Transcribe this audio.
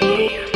Be